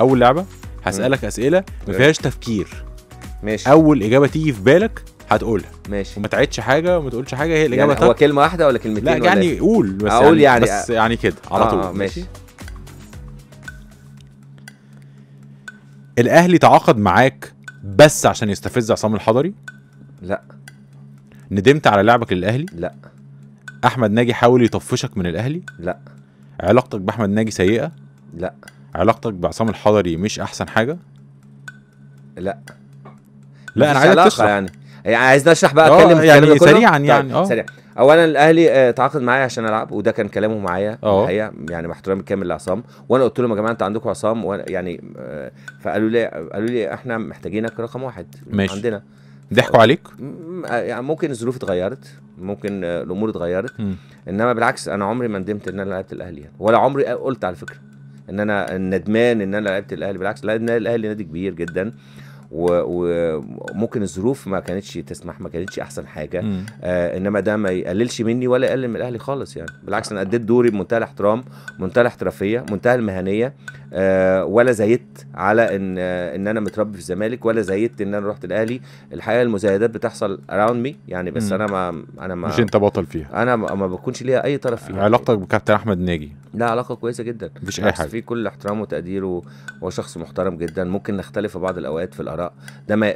أول لعبة هسألك أسئلة ما فيهاش تفكير. ماشي. أول إجابة تيجي في بالك هتقولها. ماشي. وما تعيدش حاجة وما تقولش حاجة هي الإجابة يعني هو. كلمة واحدة ولا كلمتين لا يعني إيه؟ قول بس أقول يعني, يعني- بس يعني كده على آه، طول. آه، ماشي. الأهلي تعاقد معاك بس عشان يستفز عصام الحضري؟ لا. ندمت على لعبك للأهلي؟ لا. أحمد ناجي حاول يطفشك من الأهلي؟ لا. علاقتك بأحمد ناجي سيئة؟ لا. علاقتك بعصام الحضري مش أحسن حاجة؟ لا. لا أنا عايزك علاقة تشرح. يعني. يعني عايز نشرح بقى آه، اتكلم يعني ده كله؟ سريعاً طيب، يعني، آه. سريع اولا الأهلي آه، تعاقد معايا عشان ألعب وده كان كلامه معايا آه. الحقيقة يعني مع احترامي الكامل لعصام وأنا قلت لهم يا جماعة انت عندكم عصام؟ يعني آه، فقالوا لي قالوا لي إحنا محتاجينك رقم واحد ماشي. عندنا. ضحكوا عليك؟ آه، يعني ممكن الظروف اتغيرت ممكن آه، الأمور اتغيرت. إنما بالعكس أنا عمري ما ندمت إن أنا لعبت الأهلي يعني. ولا عمري قلت على فكرة. إن أنا ندمان إن أنا لعبت الأهلي. بالعكس لا الأهلي نادي كبير جدا. وممكن الظروف ما كانتش تسمح ما كانتش أحسن حاجة. مم. آه إنما ده ما يقللش مني ولا يقلل من الأهلي خالص يعني. بالعكس أنا أديت دوري بمنتهى الاحترام منتهى الاحترافية منتهى المهنية. آه ولا زيدت على إن آه إن أنا متربي في الزمالك ولا زيدت إن أنا رحت الأهلي. الحقيقة المزايدات بتحصل around me يعني بس مم. أنا ما أنا ما مش أنت بطل فيها. أنا ما ما بكونش ليا أي طرف فيها. علاقتك بكابتن أحمد ناجي؟ لا علاقة كويسة جدا. مفيش أي حاجة. في كل احترام وتقدير وهو شخص محترم جدا. ممكن نختلف في بعض الأوقات في الآراء. ده ما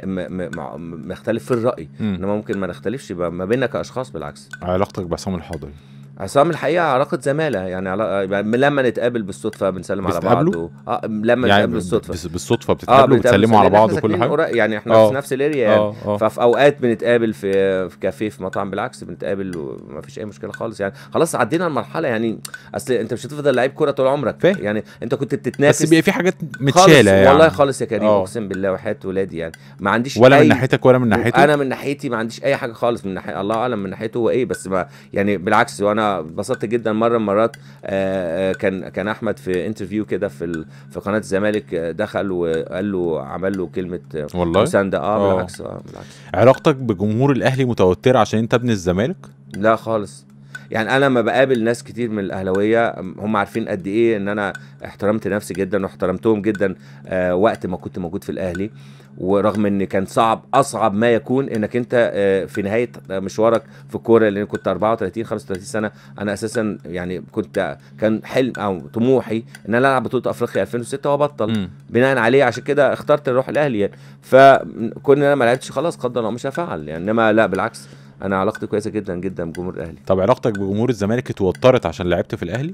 نختلف في الرأي. إنما ممكن ما نختلفش ما بيننا كأشخاص بالعكس. علاقتك بعصام الحضري عصام الحقيقة علاقة زمالة يعني علاقة لما نتقابل بالصدفة بنسلم على بعض؟ و... آه لما يعني نتقابل بالصدفة. بس- بالصدفة بتتقابلوا بنتقابل وبتسلموا على بعض وكل حاجة؟ قريب- يعني إحنا آه. في نفس ال area يعني. آه ففي أوقات بنتقابل في في كافيه في مطعم بالعكس بنتقابل وما فيش أي مشكلة خالص يعني. خلاص عدينا المرحلة يعني. أصل أنت مش هتفضل لعيب كورة طول عمرك. فاهم. يعني أنت كنت بتتنافس بس بيبقى في حاجات متشالة يعني. والله خالص يا كريم آه. أقسم بالله وحياة ولادي يعني. ما عنديش ولا أي من ناحيتك ولا من ناحيته؟ أنا من ناحيتي ما عنديش أي حاجة خالص من ناحية الله أعلم من ناحيته هو إيه بس ما يعني بالعكس وأنا اتبسطت جدا مرة من المرات. آه، آه، كان كان أحمد في انترفيو كده في في قناة الزمالك آه، دخل وقال له عمل له كلمة والله؟ مسانده. بالعكس آه بالعكس. علاقتك بجمهور الأهلي متوترة عشان أنت ابن الزمالك؟ لا خالص. يعني أنا لما بقابل ناس كتير من الأهلاوية هم عارفين قد إيه إن أنا احترمت نفسي جدا واحترمتهم جدا آه وقت ما كنت موجود في الأهلي. ورغم إن كان صعب أصعب ما يكون إنك أنت آه في نهاية مشوارك في الكورة لأن كنت 34 35 سنة. أنا أساسا يعني كنت كان حلم أو طموحي إن أنا ألعب بطولة أفريقيا 2006 وأبطل. بناء عليه عشان كده اخترت أروح الأهلي يعني. فكون إن أنا ما لعبتش خلاص قدر الله مش هفعل يعني. إنما لا بالعكس. أنا علاقتي كويسة جدا جدا بجمهور الأهلي. طب علاقتك بجمهور الزمالك اتوترت عشان لعبت في الأهلي؟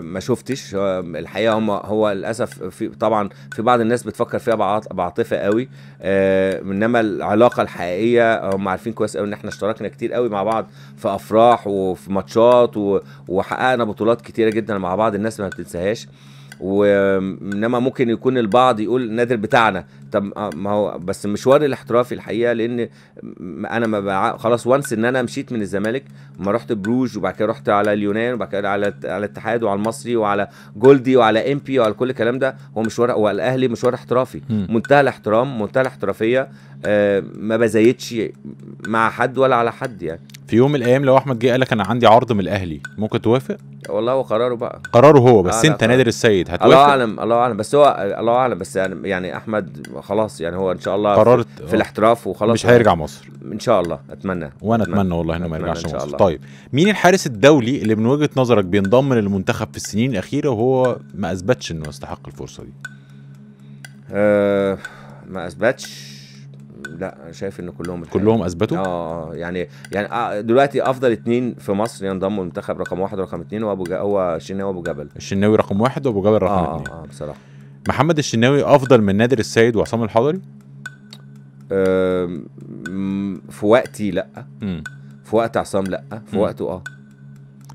ما شفتش. الحقيقة هم هو للأسف في طبعا في بعض الناس بتفكر فيها بعاط- بعاطفة قوي. إنما العلاقة الحقيقية هم عارفين كويس قوي إن إحنا اشتركنا كتير قوي مع بعض في أفراح وفي ماتشات وحققنا بطولات كتيرة جدا مع بعض الناس ما بتنساهاش. وإنما ممكن يكون البعض يقول النادر بتاعنا. طب آه، ما هو بس مشواري الاحترافي الحقيقة لأن أنا ما بع... خلاص وانس إن أنا مشيت من الزمالك ما رحت بروج وبعد كده رحت على اليونان وبعد كده على على الاتحاد وعلى المصري وعلى جولدي وعلى إنبي وعلى كل الكلام ده. هو مشوار هو الأهلي مشوار احترافي. منتهى الاحترام منتهى الاحترافية آه ما بزايدش مع حد ولا على حد يعني. في يوم من الأيام لو أحمد جه قال لك أنا عندي عرض من الأهلي ممكن توافق؟ والله هو قراره بقى. قراره هو بس آه، أنت قرار. نادر السيد الله هتوافق أعلم الله أعلم بس هو الله أعلم بس يعني, يعني أحمد خلاص يعني هو إن شاء الله قررت في, في الاحتراف وخلاص. مش هيرجع مصر. إن شاء الله أتمنى. وأنا أتمنى. والله إنه ما أتمنى يرجعش إن شاء مصر. الله. طيب مين الحارس الدولي اللي من وجهة نظرك بينضم للمنتخب في السنين الأخيرة وهو ما أثبتش إنه يستحق الفرصة دي؟ أه ما أثبتش. لا شايف إن كلهم الحقيقة. كلهم أثبتوا؟ آه يعني يعني آه، دلوقتي أفضل اتنين في مصر ينضموا للمنتخب رقم واحد ورقم اتنين هو ابو جا هو شناوي ابو جبل. الشناوي رقم واحد وأبو جابر رقم آه اثنين آه, آه بصراحة. محمد الشناوي أفضل من نادر السيد وعصام الحضري؟ م- في وقتي لأ. مم. في وقت عصام لأ. في مم. وقته آه.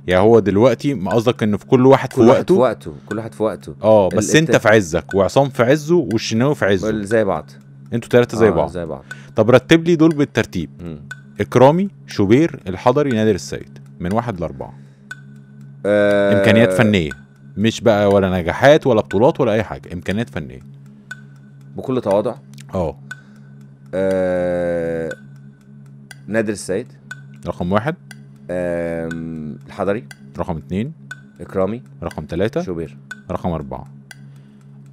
يعني هو دلوقتي ما قصدك انه في كل واحد في كل واحد في وقته وقته كل واحد في وقته. آه بس أنت في عزك وعصام في عزه والشناوي في عزه. زي بعض. أنتوا ثلاثة زي آه، بعض. زي بعض. طب رتب لي دول بالترتيب. إكرامي شوبير الحضري نادر السيد. من واحد لأربعة. آه، إمكانيات فنية. مش بقى ولا نجاحات ولا بطولات ولا أي حاجة. إمكانيات فنية. بكل تواضع. آه. آه، نادر السيد. رقم واحد. الحضري. رقم اتنين. إكرامي. رقم ثلاثة شوبير. رقم أربعة.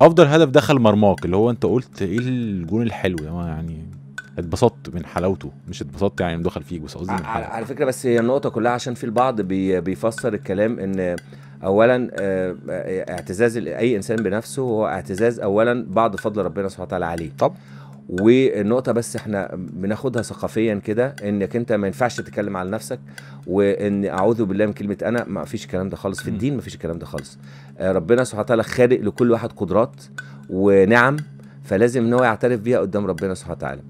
أفضل هدف دخل مرماك اللي هو أنت قلت إيه الجون الحلو ده يعني اتبسطت من حلاوته مش اتبسطت يعني دخل فيك بس قصدي من على حلاوته. على فكرة بس هي النقطة كلها عشان في البعض بي بيفسر الكلام إن اولا آه، آه، اعتزاز أي إنسان بنفسه هو اعتزاز اولا بعض فضل ربنا سبحانه وتعالى عليه. طب. والنقطة بس إحنا بناخدها ثقافيا كده إنك أنت ما ينفعش تتكلم على نفسك وإن أعوذ بالله من كلمة أنا ما فيش الكلام ده خالص في. الدين ما فيش الكلام ده خالص. آه، ربنا سبحانه وتعالى خالق لكل واحد قدرات ونعم فلازم إن هو يعترف بيها قدام ربنا سبحانه وتعالى.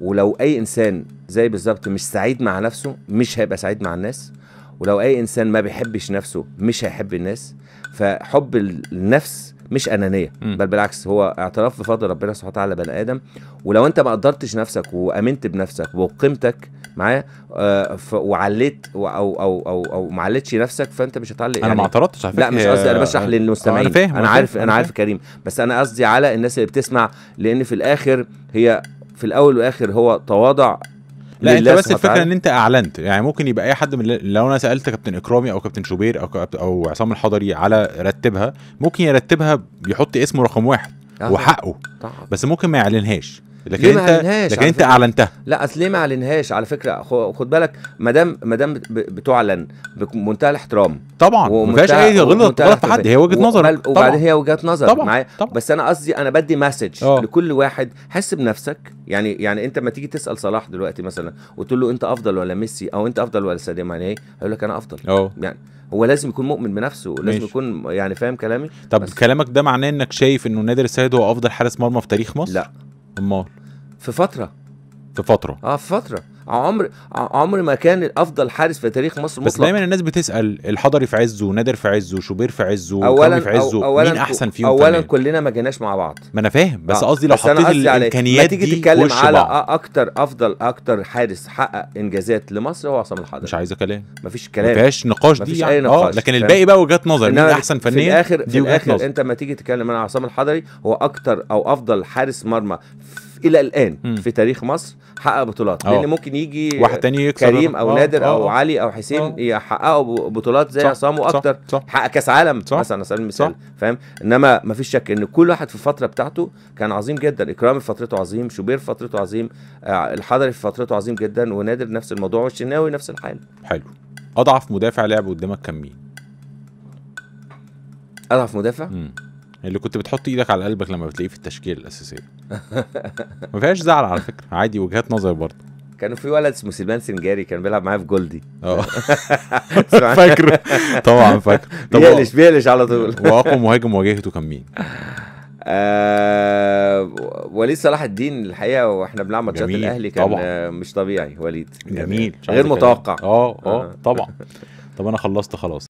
ولو أي إنسان زي بالظبط مش سعيد مع نفسه مش هيبقى سعيد مع الناس. ولو أي إنسان ما بيحبش نفسه مش هيحب الناس. فحب النفس مش أنانية. بل بالعكس هو اعتراف بفضل ربنا سبحانه وتعالى بني آدم. ولو أنت ما قدرتش نفسك وآمنت بنفسك وقيمتك معاه آه، وعليت أو أو أو أو ما عليتش نفسك فأنت مش هتعلي. أنا ما اعترضتش على لا فكرة، مش قصدي أنا بشرح آه، للمستمعين. أنا فاهم أنا عارف أنا أنا عارف كريم. بس أنا قصدي على الناس اللي بتسمع لأن في الآخر هي في الأول والآخر هو تواضع لا انت بس الفكرة. ان انت اعلنت. يعني ممكن يبقى اي حد من لو أنا سألت كابتن اكرامي أو كابتن شوبير أو كابتن أو عصام الحضري على رتبها ممكن يرتبها بيحط اسمه رقم واحد آه، وحقه. بس ممكن ما يعلنهاش. لكن ليه انت لكن انت؟ أعلنتها. لا أصل ليه ما اعلنهاش على فكرة خد بالك ما دام ما دام بت- بتعلن بمنتهى الاحترام. طبعا ما فيهاش أي غلط غلط في حد هي وجهة بل- وبعدين هي وجهة نظر طبعا معايا؟ طبعا. بس أنا قصدي أنا بدي مسج آه. لكل واحد. حس بنفسك. يعني يعني أنت ما تيجي تسأل صلاح دلوقتي مثلا وتقول له أنت أفضل ولا ميسي؟ أو أنت أفضل ولا ساديو ماني؟ هيقول لك أنا أفضل. آه. يعني هو لازم يكون مؤمن بنفسه لازم ماشي. يكون يعني فاهم كلامي؟ طب. كلامك ده معناه إنك شايف إنه نادر السيد هو أفضل حارس مرمى في تاريخ مصر؟ لا. أمال. في فترة. في فترة. آه في فترة. عمر عمر ما كان افضل حارس في تاريخ مصر بس مطلق دايما الناس بتسأل الحضري في عزه نادر في عزه شوبير في عزه اولا في عزه أو اولا مين أحسن فيهم اولا فنيا؟ كلنا ما جيناش مع بعض. ما أنا فاهم بس آه، قصدي لو حطيت؟ الإمكانيات دي تتكلم على بعض؟ أكتر أفضل أكتر حارس حقق إنجازات لمصر هو عصام الحضري. مش عايزه كلام مفيش كلام. فيهاش نقاش دي مفيش يعني. أي آه نقاش، لكن فاهم؟ الباقي بقى وجهات نظر مين أحسن في فنيا الآخر دي في الآخر أنت ما تيجي تتكلم عن عصام الحضري هو أكتر أو أفضل حارس مرمى في- إلى الآن مم. في تاريخ مصر حقق بطولات آه. لأن ممكن يجي واحد تاني يكسر كريم أو آه، نادر آه، أو آه. علي أو حسين آه. يحققوا بطولات زي عصام وأكتر حقق كأس عالم صح. مثلا على سبيل المثال. فاهم إنما ما فيش شك إن كل واحد في الفترة بتاعته كان عظيم جدا إكرامي في فترته عظيم شوبير في فترته عظيم آه، الحضري في فترته عظيم جدا ونادر نفس الموضوع والشناوي نفس الحال حلو أضعف مدافع لعب قدامك كان مين أضعف مدافع مم. اللي كنت بتحط إيدك على قلبك لما بتلاقيه في التشكيله الأساسية. ما فيهاش زعل على فكرة عادي وجهات نظر برضه. كانوا في ولد اسمه سليمان سنجاري كان بيلعب معايا في جولدي. آه؟ فاكره. طبعا فاكره. طب بيقلش بيقلش على طول. واقوى مهاجم واجهته كان مين؟ آه وليد صلاح الدين الحقيقة وإحنا بنلعب ماتشات الأهلي كان طبعا. آه، مش طبيعي وليد. جميل. غير. متوقع. آه آه آه. طبعا. طب أنا خلصت خلاص.